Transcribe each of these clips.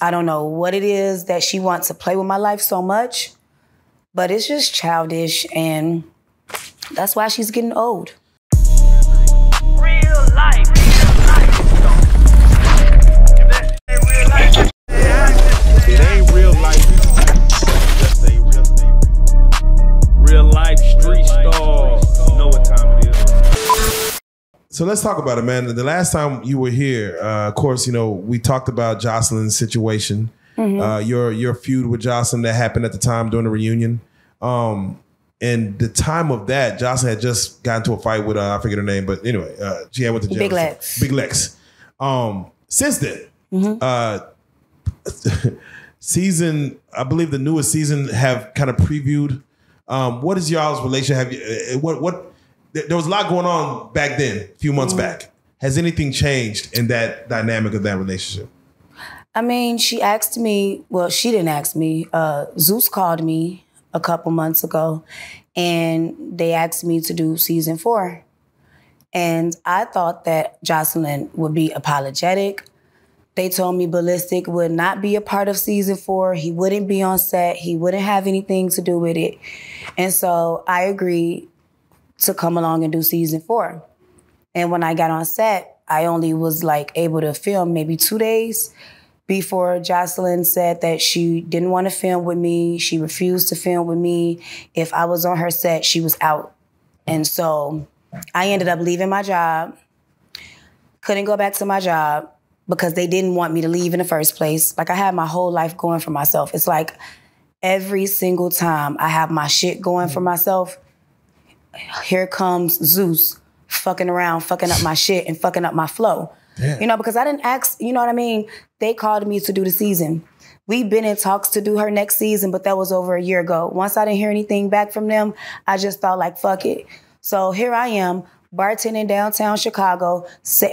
I don't know what it is that she wants to play with my life so much, but it's just childish, and that's why she's getting old. So let's talk about it, man. The last time you were here, uh, of course, you know we talked about Joseline's situation, uh, your your feud with Joseline that happened at the time during the reunion. Um, and the time of that, Joseline had just gotten into a fight with uh, I forget her name, but anyway, uh, she had went to jail. Big Lex. something. Big Lex. Um, since then, uh, season I believe the newest season have kind of previewed. Um, what is y'all's relation? Have you uh, what what? Th- There was a lot going on back then, a few months back. Has anything changed in that dynamic of that relationship? I mean, she asked me, well, she didn't ask me. Uh, Zeus called me a couple months ago and they asked me to do season four. And I thought that Joseline would be apologetic. They told me Ballistic would not be a part of season four. He wouldn't be on set. He wouldn't have anything to do with it. And so I agreed to come along and do season four. And when I got on set, I only was like able to film maybe two days before Joseline said that she didn't want to film with me. She refused to film with me. If I was on her set, she was out. And so I ended up leaving my job, couldn't go back to my job because they didn't want me to leave in the first place. Like I had my whole life going for myself. It's like every single time I have my shit going for myself, here comes Zeus fucking around, fucking up my shit and fucking up my flow. You know, because I didn't ask, you know what I mean? They called me to do the season. We've been in talks to do her next season, but that was over a year ago. Once I didn't hear anything back from them, I just thought like, fuck it. So here I am, bartending downtown Chicago,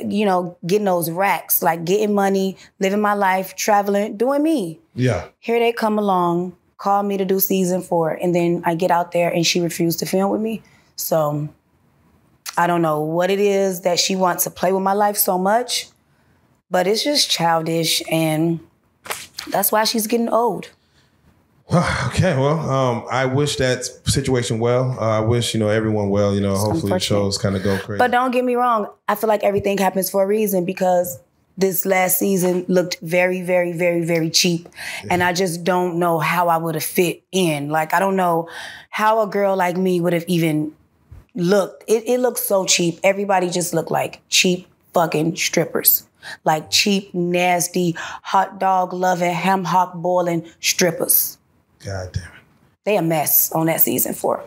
you know, getting those racks, like getting money, living my life, traveling, doing me. Yeah. Here they come along, call me to do season four, and then I get out there and she refused to film with me. So I don't know what it is that she wants to play with my life so much, but it's just childish, and that's why she's getting old. Okay, well, um, I wish that situation well. Uh, I wish you know everyone well. You know, hopefully the shows kind of go crazy. But don't get me wrong, I feel like everything happens for a reason because this last season looked very, very, very, very cheap. And I just don't know how I would have fit in. Like, I don't know how a girl like me would have even looked. It, it looked so cheap. Everybody just looked like cheap fucking strippers. Like cheap, nasty, hot dog loving, ham hock boiling strippers. God damn it. They a mess on that season four.